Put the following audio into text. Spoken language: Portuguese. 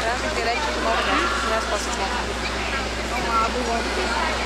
Trânsito direto de Morgan, nas costas. Vamos lá,